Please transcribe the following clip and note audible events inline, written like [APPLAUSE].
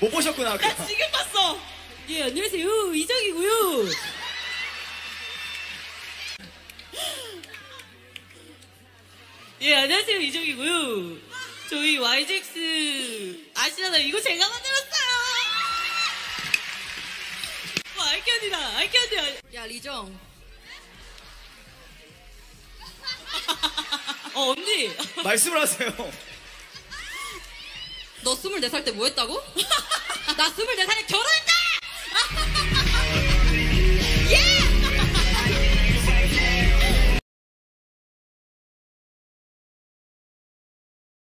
못 보셨구나. 아까. 나 지금 봤어. 예, 안녕하세요. 이정이고요. 예, 안녕하세요. 이정이고요. 저희 YGX 아시잖아요. 이거 제가 만들었어요. 뭐, 알견이다. 알견이야. 야 리정. [LAUGHS] 어, 언니. 말씀을 하세요. 너 24살 때 뭐 했다고? [LAUGHS] 나 24살에 결혼